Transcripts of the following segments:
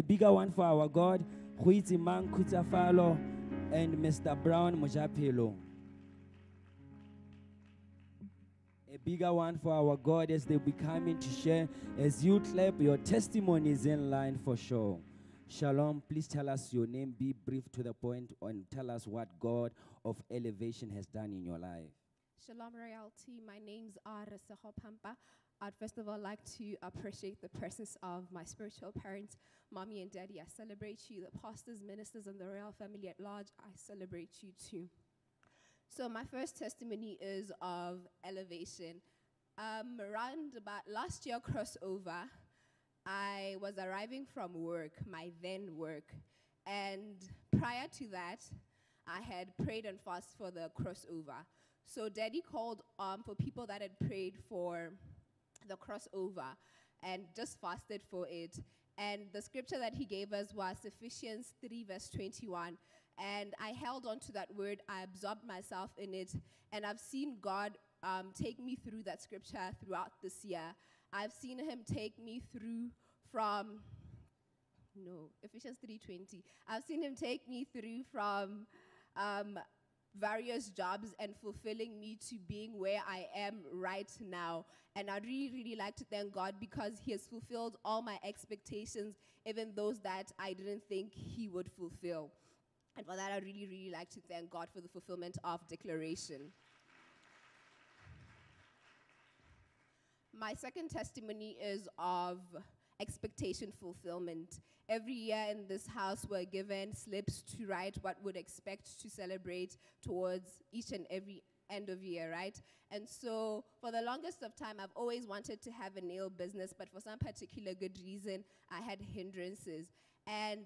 a bigger one for our God. Huitzi Mang Kutsafalo and Mr. Brown Mojapelo. A bigger one for our God as they be coming to share. As you clap, your testimony is in line for sure. Shalom, please tell us your name, be brief to the point, and tell us what God of elevation has done in your life. Shalom Royalty, my name's Araseho Pampa. I'd first of all like to appreciate the presence of my spiritual parents, mommy and daddy. I celebrate you, the pastors, ministers, and the royal family at large. I celebrate you too. So my first testimony is of elevation. Um, around about last year crossover, I was arriving from work, my then work, and prior to that, I had prayed and fasted for the crossover. So Daddy called um, for people that had prayed for the crossover and just fasted for it. And the scripture that he gave us was Ephesians 3, verse 21. And I held on to that word, I absorbed myself in it, and I've seen God um, take me through that scripture throughout this year. I've seen him take me through from no Ephesians 3:20. I've seen him take me through from um, various jobs and fulfilling me to being where I am right now. And I'd really, really like to thank God because He has fulfilled all my expectations, even those that I didn't think He would fulfill. And for that, I'd really, really like to thank God for the fulfillment of declaration. My second testimony is of expectation fulfillment. Every year in this house, we're given slips to write what we'd expect to celebrate towards each and every end of year, right? And so, for the longest of time, I've always wanted to have a nail business, but for some particular good reason, I had hindrances. And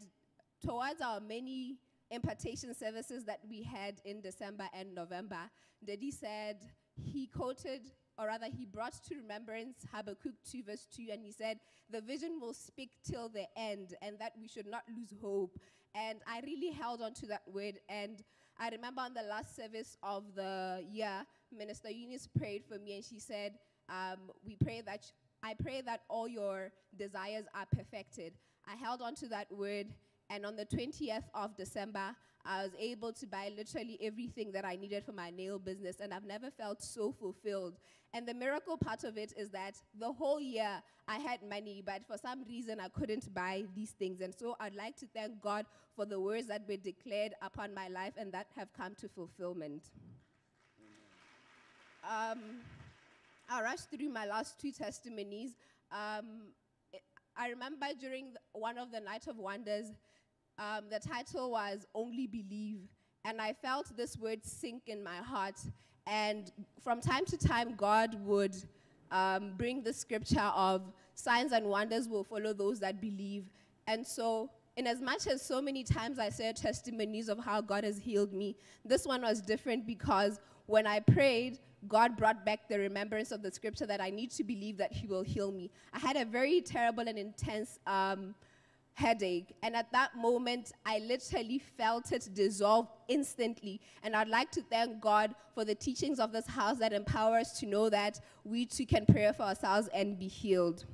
towards our many impartation services that we had in December and November, Daddy said he quoted or rather, he brought to remembrance Habakkuk 2, verse 2, and he said, The vision will speak till the end, and that we should not lose hope. And I really held on to that word. And I remember on the last service of the year, Minister Eunice prayed for me, and she said, um, We pray that, I pray that all your desires are perfected. I held on to that word, and on the 20th of December, I was able to buy literally everything that I needed for my nail business, and I've never felt so fulfilled. And the miracle part of it is that the whole year I had money, but for some reason I couldn't buy these things. And so I'd like to thank God for the words that were declared upon my life and that have come to fulfillment. Um, I'll rush through my last two testimonies. Um, I remember during one of the Night of Wonders, um, the title was Only Believe. And I felt this word sink in my heart. And from time to time, God would um, bring the scripture of signs and wonders will follow those that believe. And so, in as much as so many times I said testimonies of how God has healed me, this one was different because when I prayed, God brought back the remembrance of the scripture that I need to believe that He will heal me. I had a very terrible and intense um, headache. And at that moment, I literally felt it dissolve instantly. And I'd like to thank God for the teachings of this house that empower us to know that we too can pray for ourselves and be healed.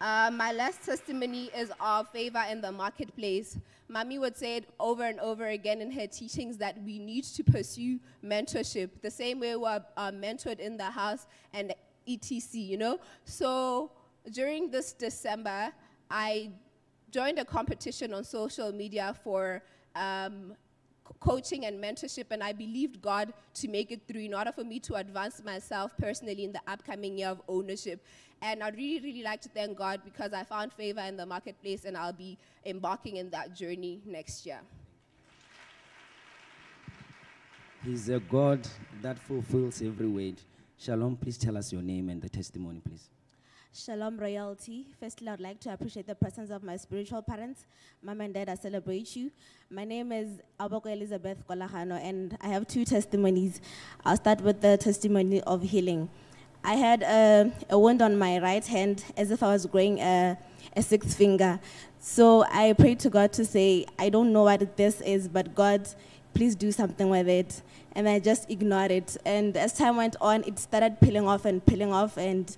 Uh, my last testimony is of favor in the marketplace. Mami would say it over and over again in her teachings that we need to pursue mentorship the same way we're uh, mentored in the house and etc. You know, so during this December, I joined a competition on social media for um, coaching and mentorship, and I believed God to make it through in order for me to advance myself personally in the upcoming year of ownership. And I'd really, really like to thank God because I found favor in the marketplace, and I'll be embarking in that journey next year. He's a God that fulfills every word. Shalom, please tell us your name and the testimony, please. Shalom royalty. Firstly, I'd like to appreciate the presence of my spiritual parents. Mom and dad, I celebrate you. My name is Aboko Elizabeth Kolahano, and I have two testimonies. I'll start with the testimony of healing. I had a, a wound on my right hand as if I was growing a, a sixth finger. So I prayed to God to say, I don't know what this is, but God, please do something with it. And I just ignored it. And as time went on, it started peeling off and peeling off, and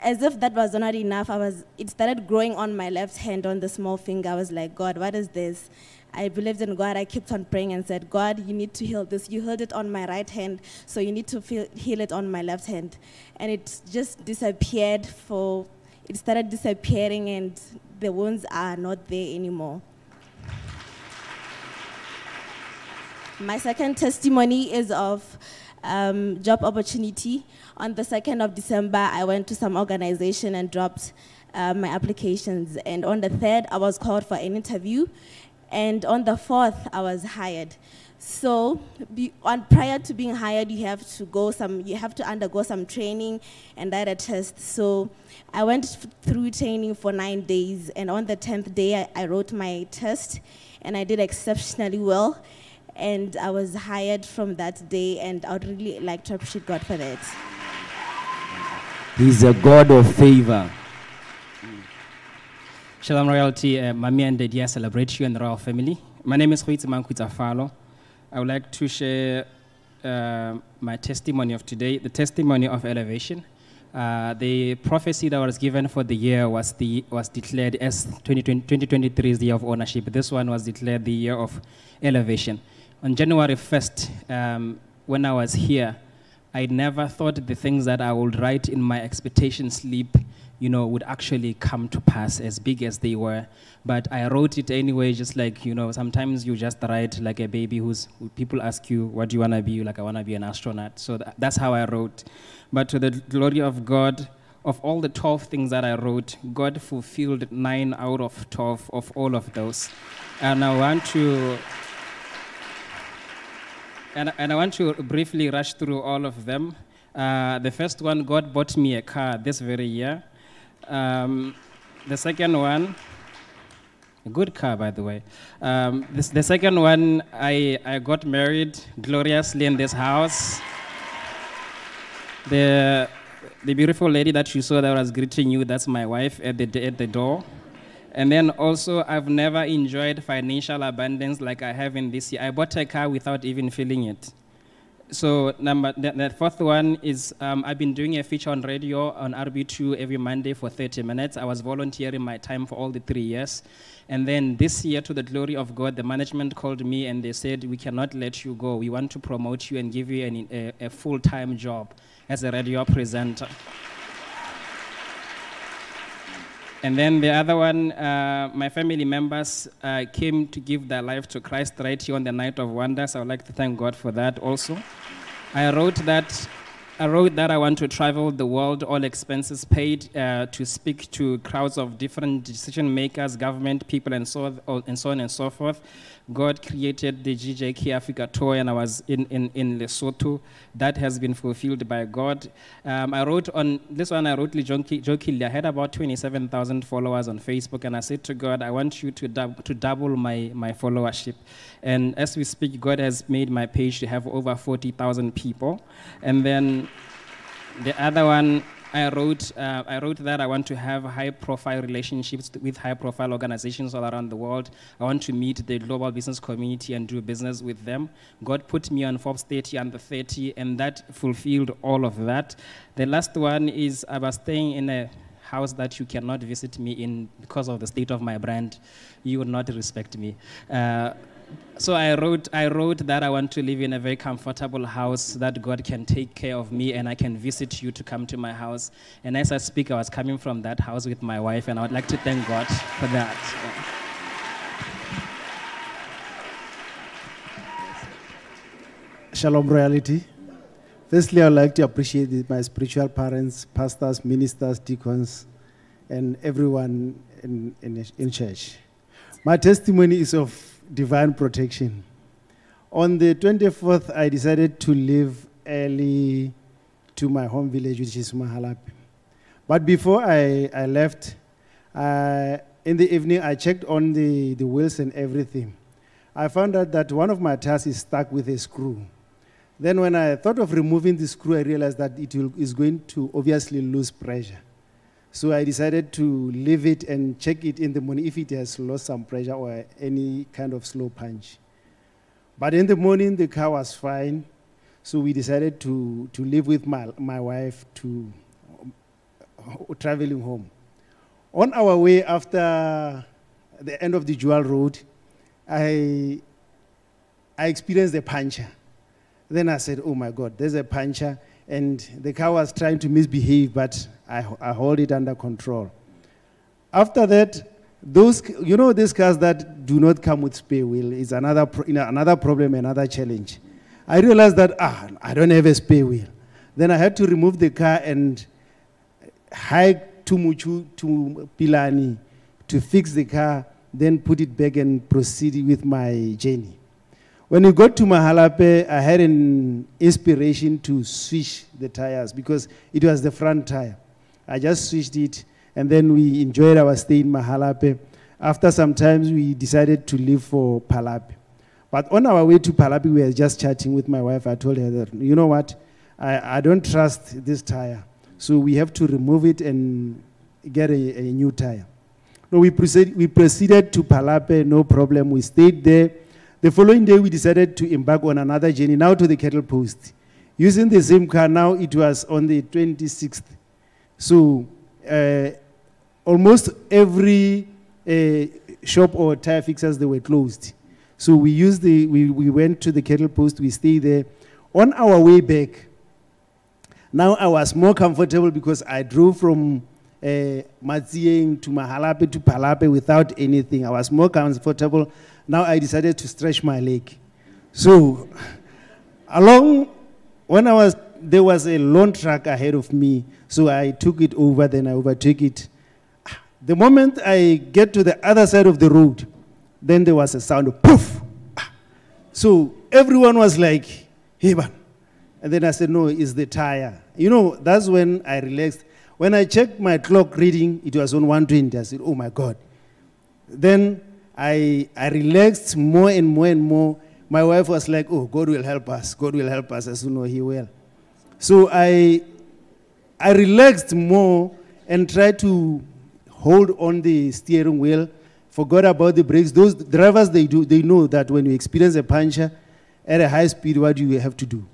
as if that was not enough, I was, it started growing on my left hand on the small finger. I was like, God, what is this? I believed in God. I kept on praying and said, God, you need to heal this. You healed it on my right hand, so you need to feel, heal it on my left hand. And it just disappeared for, it started disappearing and the wounds are not there anymore. My second testimony is of um, job opportunity. On the 2nd of December, I went to some organization and dropped uh, my applications. And on the 3rd, I was called for an interview. And on the 4th, I was hired. So be, on, prior to being hired, you have to go some, you have to undergo some training and write a test. So I went through training for nine days, and on the 10th day, I, I wrote my test, and I did exceptionally well and I was hired from that day, and I would really like to appreciate God for that. He's a God of favor. Shalom Royalty, uh, Mami and Daddy, I celebrate you and the royal family. My name is Huitzi Mankwita Falo. I would like to share uh, my testimony of today, the testimony of elevation. Uh, the prophecy that was given for the year was, the, was declared as 2020, 2023 is the year of ownership. This one was declared the year of elevation. On January 1st, um, when I was here, I never thought the things that I would write in my expectation sleep, you know, would actually come to pass as big as they were. But I wrote it anyway, just like, you know, sometimes you just write like a baby who's, who people ask you, what do you want to be? Like, I want to be an astronaut. So th that's how I wrote. But to the glory of God, of all the 12 things that I wrote, God fulfilled nine out of 12 of all of those. And I want to and, and I want to briefly rush through all of them. Uh, the first one, God bought me a car this very year. Um, the second one, a good car, by the way. Um, this, the second one, I, I got married gloriously in this house. The, the beautiful lady that you saw that was greeting you, that's my wife at the, at the door. And then also, I've never enjoyed financial abundance like I have in this year. I bought a car without even feeling it. So number the, the fourth one is um, I've been doing a feature on radio on RB2 every Monday for 30 minutes. I was volunteering my time for all the three years. And then this year, to the glory of God, the management called me and they said, we cannot let you go. We want to promote you and give you an, a, a full-time job as a radio presenter. And then the other one, uh, my family members uh, came to give their life to Christ right here on the night of wonders. I would like to thank God for that also. I wrote that. I wrote that I want to travel the world, all expenses paid, uh, to speak to crowds of different decision makers, government people, and so, and so on and so forth. God created the GJK Africa tour, and I was in, in, in Lesotho. That has been fulfilled by God. Um, I wrote on this one, I wrote jokingly, I had about 27,000 followers on Facebook, and I said to God, I want you to, dub, to double my, my followership. And as we speak, God has made my page to have over 40,000 people. And then the other one, I wrote, uh, I wrote that I want to have high-profile relationships with high-profile organizations all around the world. I want to meet the global business community and do business with them. God put me on Forbes 30 under 30, and that fulfilled all of that. The last one is I was staying in a house that you cannot visit me in because of the state of my brand. You would not respect me. Uh, so I wrote, I wrote that I want to live in a very comfortable house that God can take care of me and I can visit you to come to my house. And as I speak, I was coming from that house with my wife, and I would like to thank God for that. Shalom Royalty. Firstly, I'd like to appreciate my spiritual parents, pastors, ministers, deacons, and everyone in, in, in church. My testimony is of divine protection. On the 24th, I decided to leave early to my home village, which is Mahalapye. But before I, I left, uh, in the evening, I checked on the, the wheels and everything. I found out that one of my tires is stuck with a screw. Then when I thought of removing the screw, I realized that it is going to obviously lose pressure. So I decided to leave it and check it in the morning if it has lost some pressure or any kind of slow punch. But in the morning, the car was fine. So we decided to, to live with my, my wife to traveling home. On our way after the end of the Jewel Road, I, I experienced a puncture. Then I said, Oh my God, there's a puncture. And the car was trying to misbehave, but I, I hold it under control. After that, those, you know, these cars that do not come with spare wheel is another, you know, another problem, another challenge. I realized that, ah, I don't have a spare wheel. Then I had to remove the car and hike to Muchu to Pilani to fix the car, then put it back and proceed with my journey. When we got to Mahalapye, I had an inspiration to switch the tires because it was the front tire. I just switched it, and then we enjoyed our stay in Mahalapye. After some time, we decided to leave for Palapye. But on our way to Palapye, we were just chatting with my wife. I told her that, you know what, I, I don't trust this tire. So we have to remove it and get a, a new tire. No, we, proceed, we proceeded to Palapye, no problem. We stayed there. The following day, we decided to embark on another journey, now to the cattle post. Using the same car, now it was on the 26th. So uh, almost every uh, shop or tire fixers, they were closed. So we used the, we, we went to the cattle post, we stayed there. On our way back, now I was more comfortable because I drove from uh, Matsieng to Mahalapye to Palapye without anything. I was more comfortable. Now I decided to stretch my leg. So, along, when I was, there was a long track ahead of me. So I took it over, then I overtook it. The moment I get to the other side of the road, then there was a sound of poof. So everyone was like, hey, man. And then I said, no, it's the tire. You know, that's when I relaxed. When I checked my clock reading, it was on 120. I said, oh my God. Then I, I relaxed more and more and more. My wife was like, oh, God will help us. God will help us. As said, no, he will. So I, I relaxed more and tried to hold on the steering wheel, forgot about the brakes. Those drivers, they, do, they know that when you experience a puncture at a high speed, what do you have to do?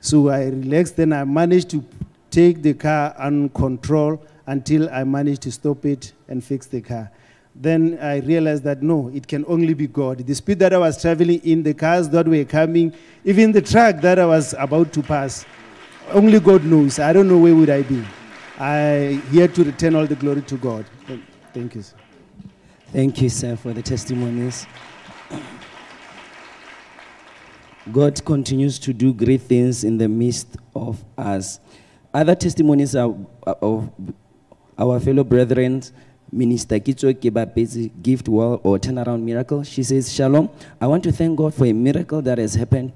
So I relaxed, then I managed to take the car on control until I managed to stop it and fix the car. Then I realized that no, it can only be God. The speed that I was traveling in, the cars that were coming, even the truck that I was about to pass, only God knows. I don't know where would I be. I here to return all the glory to God. Thank- you. Sir. Thank you, sir, for the testimonies. God continues to do great things in the midst of us. Other testimonies of our fellow brethren, Minister Kitso Kibapezi gift well or turnaround miracle. She says, Shalom, I want to thank God for a miracle that has happened.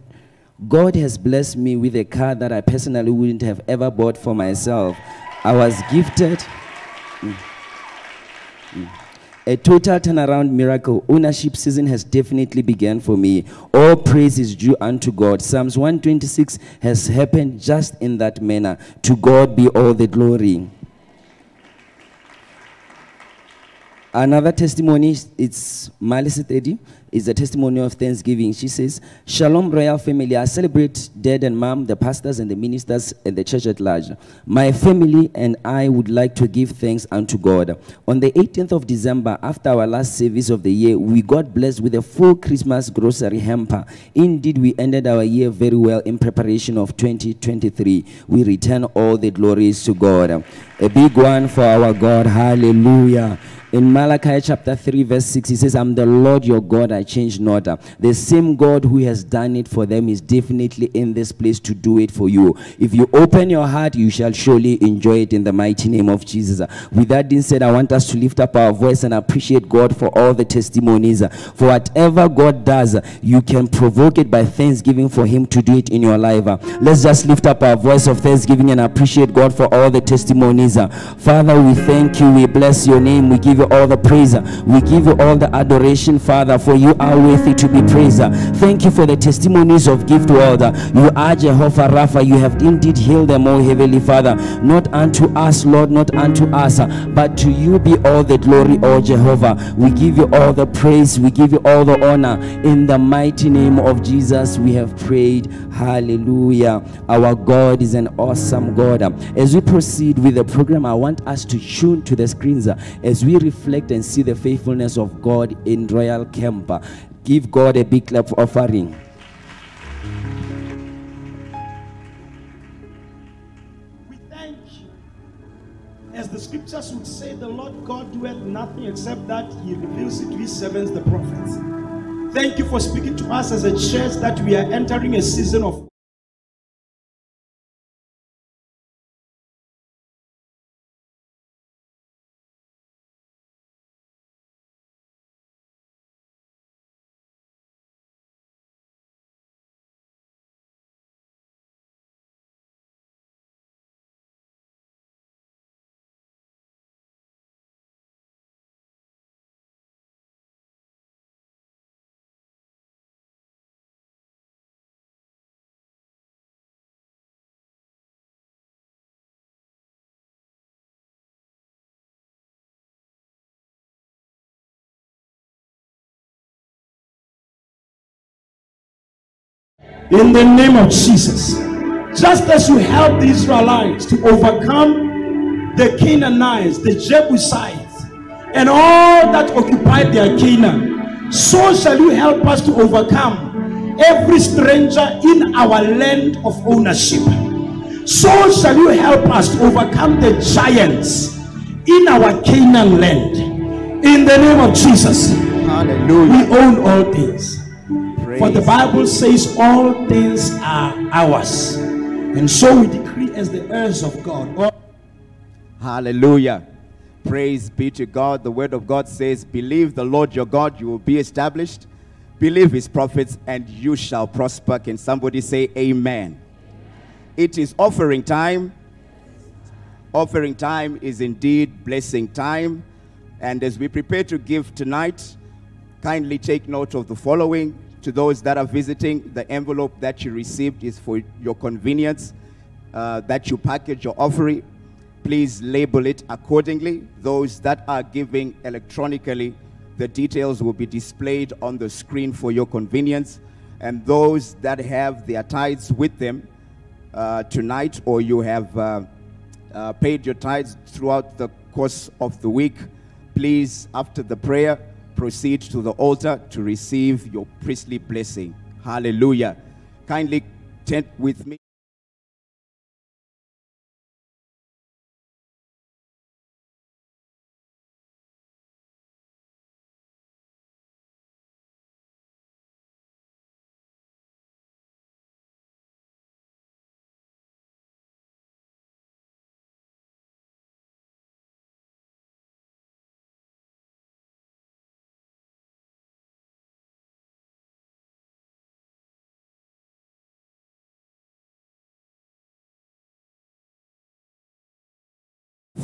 God has blessed me with a car that I personally wouldn't have ever bought for myself. I was gifted mm. Mm. a total turnaround miracle. Ownership season has definitely begun for me. All praise is due unto God. Psalms 126 has happened just in that manner. To God be all the glory. Another testimony, it's Malice Teddy, is a testimony of thanksgiving. She says, Shalom, royal family. I celebrate dad and mom, the pastors and the ministers, and the church at large. My family and I would like to give thanks unto God. On the 18th of December, after our last service of the year, we got blessed with a full Christmas grocery hamper. Indeed, we ended our year very well in preparation of 2023. We return all the glories to God. A big one for our God. Hallelujah. In Malachi chapter 3, verse 6, he says, I'm the Lord your God, I change not. The same God who has done it for them is definitely in this place to do it for you. If you open your heart, you shall surely enjoy it in the mighty name of Jesus. With that being said, I want us to lift up our voice and appreciate God for all the testimonies. For whatever God does, you can provoke it by thanksgiving for Him to do it in your life. Let's just lift up our voice of thanksgiving and appreciate God for all the testimonies. Father, we thank you. We bless your name. We give you all the praise. We give you all the adoration, Father, for you are worthy to be praised. Thank you for the testimonies of gift world. You are Jehovah Rapha. You have indeed healed them, oh Heavenly Father. Not unto us, Lord, not unto us, but to you be all the glory, oh Jehovah. We give you all the praise. We give you all the honor. In the mighty name of Jesus, we have prayed. Hallelujah. Our God is an awesome God. As we proceed with the program, I want us to tune to the screens as we reflect and see the faithfulness of God in Royal. Uh, Give God a big clap offering. We thank you. As the scriptures would say, the Lord God doeth nothing except that he reveals it to his servants, the prophets. Thank you for speaking to us as a church that we are entering a season of in the name of Jesus. Just as you helped the Israelites to overcome the Canaanites, the Jebusites, and all that occupied their Canaan, so shall you help us to overcome every stranger in our land of ownership. So shall you help us to overcome the giants in our Canaan land. In the name of Jesus, Hallelujah. we own all things. For the Bible says all things are ours. And so we decree as the heirs of God. all Hallelujah. Praise be to God. The word of God says, Believe the Lord your God, you will be established. Believe his prophets, and you shall prosper. Can somebody say amen? It is offering time. Offering time is indeed blessing time. And as we prepare to give tonight, kindly take note of the following. To those that are visiting, the envelope that you received is for your convenience, uh, that you package your offering. Please label it accordingly. Those that are giving electronically, the details will be displayed on the screen for your convenience. And those that have their tithes with them uh, tonight, or you have uh, uh, paid your tithes throughout the course of the week, please, after the prayer, proceed to the altar to receive your priestly blessing. Hallelujah. Kindly tent with me.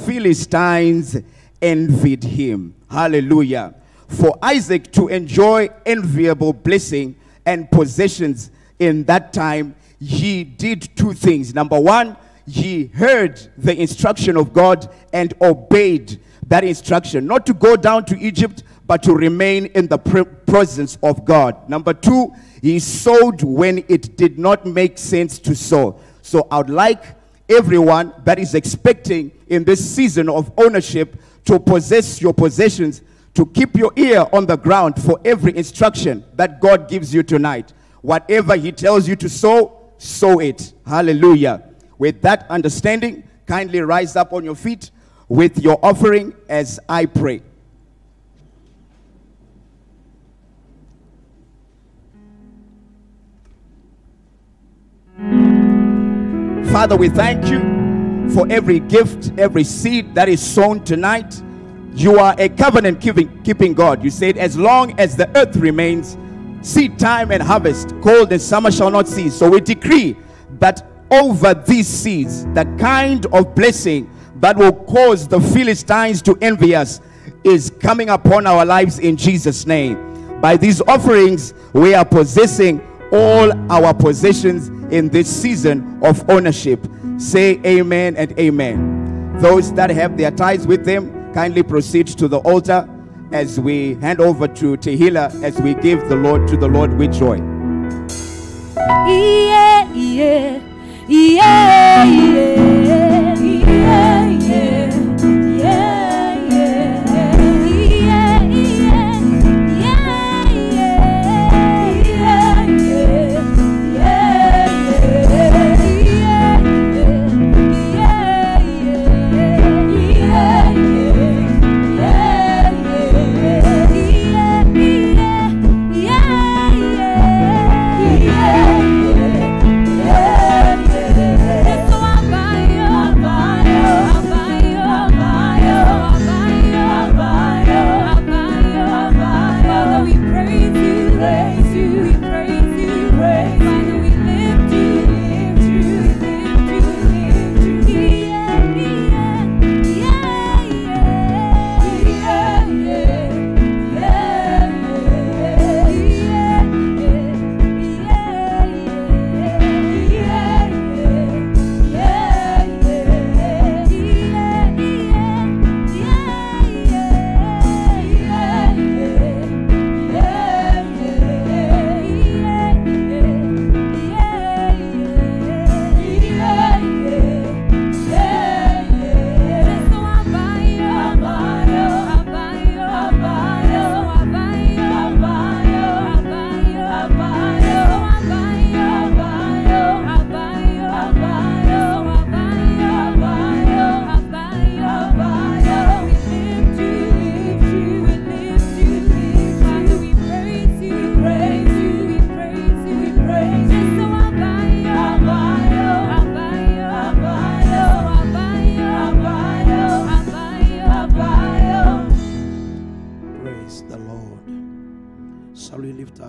Philistines envied him. Hallelujah. For Isaac to enjoy enviable blessing and possessions in that time, he did two things. Number one, he heard the instruction of God and obeyed that instruction, not to go down to Egypt, but to remain in the pre- presence of God. Number two, he sowed when it did not make sense to sow. So I would like everyone that is expecting in this season of ownership to possess your possessions, to keep your ear on the ground for every instruction that God gives you tonight. Whatever He tells you to sow, sow it. Hallelujah. With that understanding, kindly rise up on your feet with your offering as I pray. Father, we thank you for every gift, every seed that is sown tonight. You are a covenant keeping, keeping God. You said, as long as the earth remains, seed time and harvest, cold and summer shall not cease. So we decree that over these seeds, the kind of blessing that will cause the Philistines to envy us is coming upon our lives in Jesus' name. By these offerings, we are possessing all our possessions in this season of ownership. Say amen and amen. Those that have their ties with them, kindly proceed to the altar as we hand over to Tehila as we give the Lord to the Lord with joy. Yeah, yeah, yeah, yeah,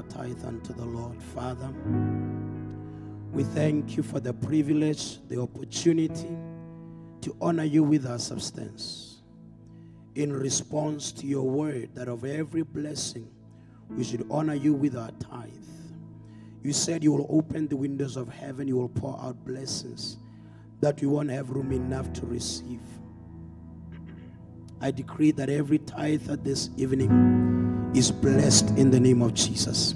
tithe unto the Lord, Father? We thank you for the privilege, the opportunity to honor you with our substance. In response to your word, that of every blessing, we should honor you with our tithe. You said you will open the windows of heaven, you will pour out blessings that we won't have room enough to receive. I decree that every tithe tither this evening is blessed in the name of Jesus.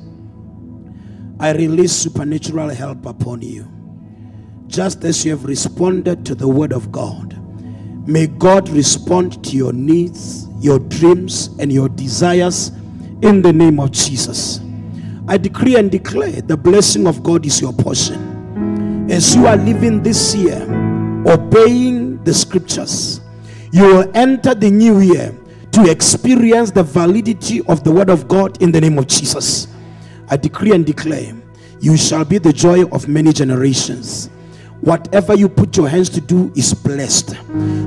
I release supernatural help upon you. Just as you have responded to the word of God, may God respond to your needs, your dreams, and your desires in the name of Jesus. I decree and declare the blessing of God is your portion. As you are living this year, obeying the scriptures, you will enter the new year to experience the validity of the word of God in the name of Jesus. I decree and declare you shall be the joy of many generations. Whatever you put your hands to do is blessed.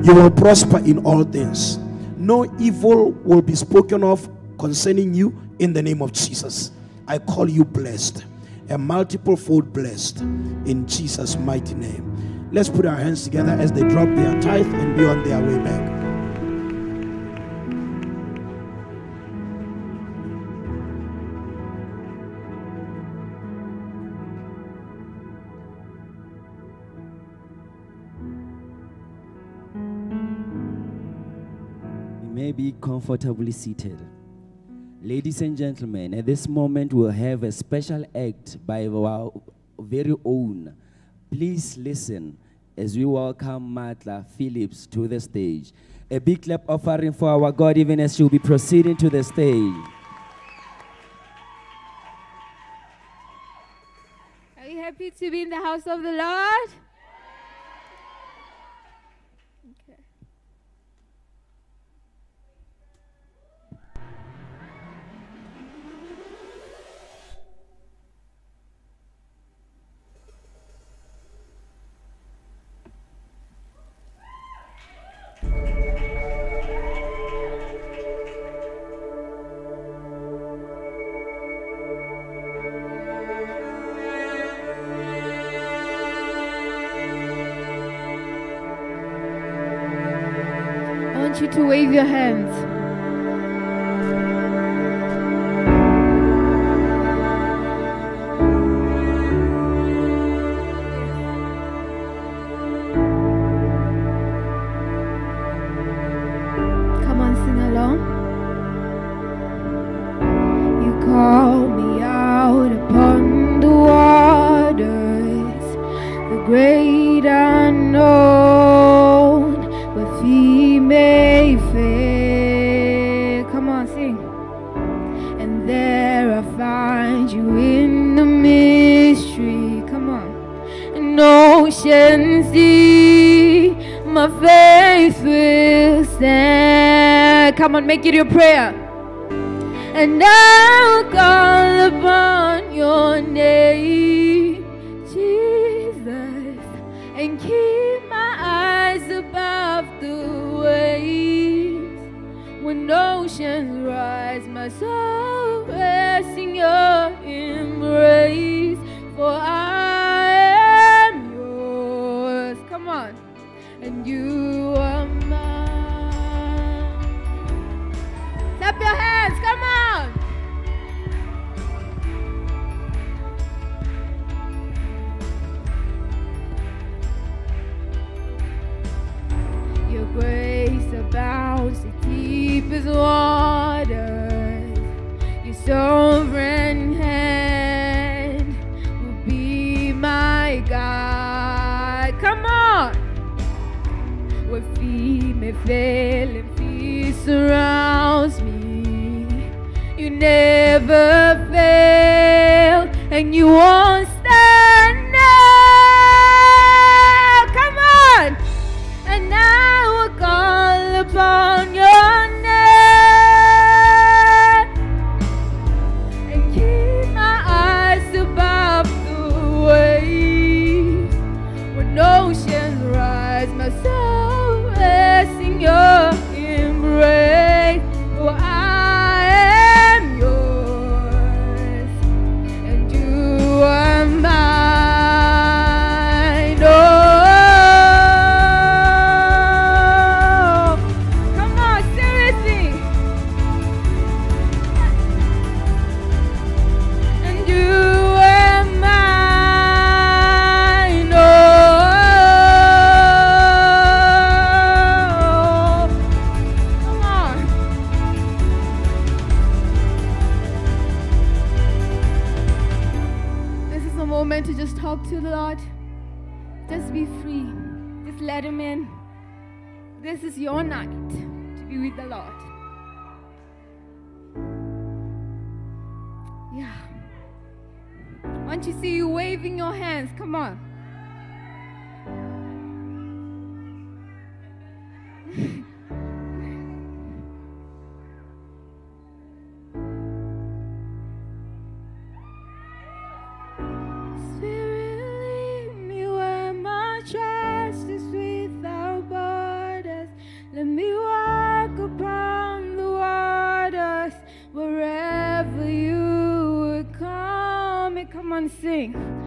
You will prosper in all things. No evil will be spoken of concerning you in the name of Jesus. I call you blessed, a multiple fold blessed in Jesus' mighty name. Let's put our hands together as they drop their tithe and be on their way back. Comfortably seated. Ladies and gentlemen, at this moment we'll have a special act by our very own. Please listen as we welcome Matla Phillips to the stage. A big clap offering for our God even as she'll be proceeding to the stage. Are you happy to be in the house of the Lord? Come on, make it your prayer. And I'll call upon your name, Jesus, and keep my eyes above the waves. When oceans rise, my soul rests in your embrace. For I waters, your sovereign hand will be my guide. Come on! Where feet may fail and fear surrounds me, you never fail and you are. thing.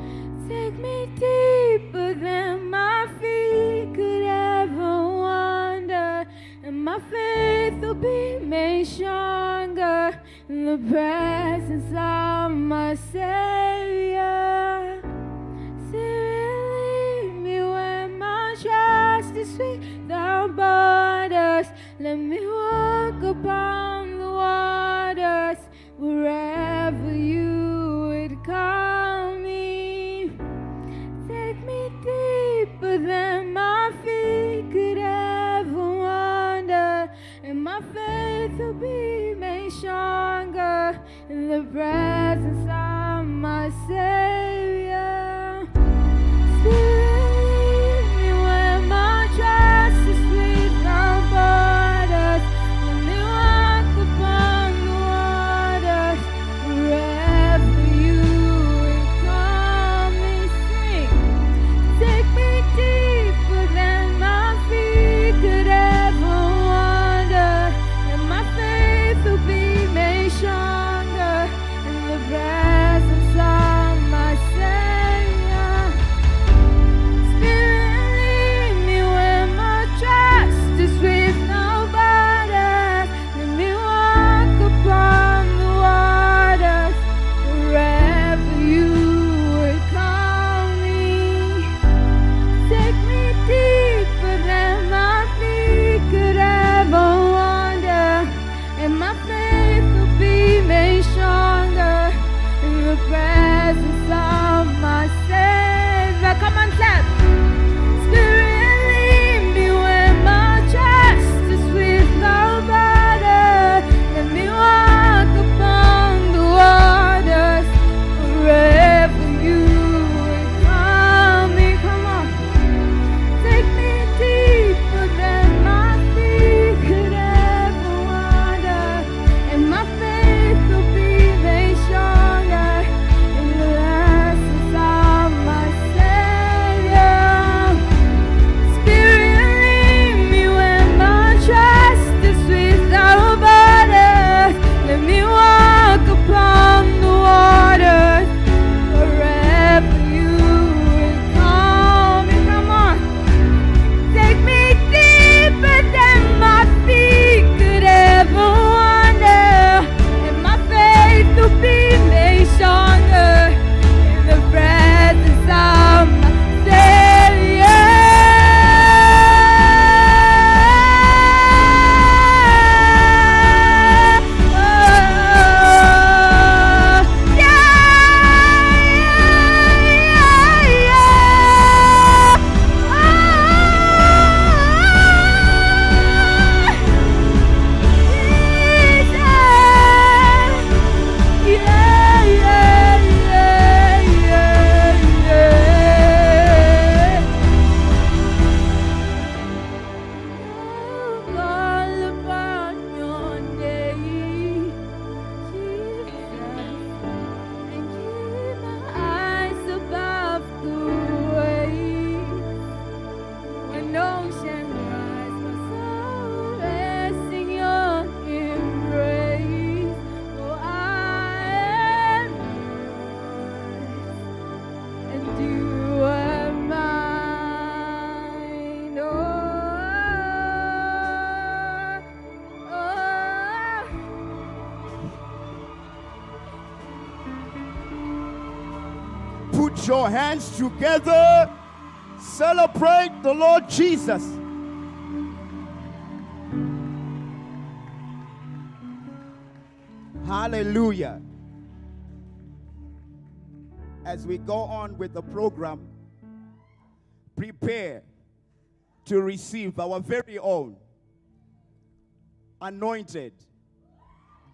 Together. Celebrate the Lord Jesus. Hallelujah. As we go on with the program, prepare to receive our very own anointed,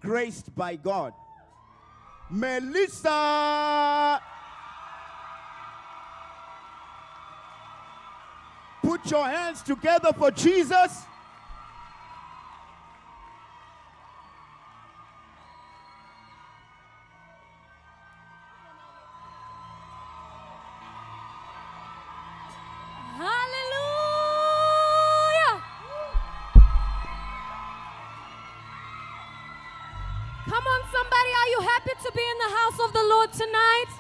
graced by God, Melissa. Put your hands together for Jesus. Hallelujah. Come on, somebody. Are you happy to be in the house of the Lord tonight?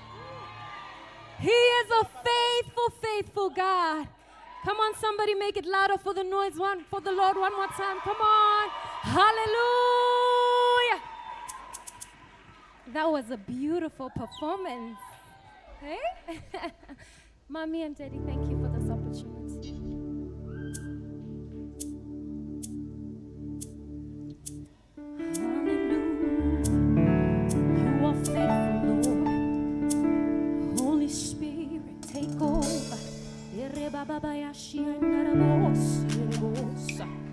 He is a faithful, faithful God. Come on, somebody, make it louder for the noise one for the Lord one more time. Come on. Hallelujah. That was a beautiful performance. Hey? Mommy and Daddy, thank you Thank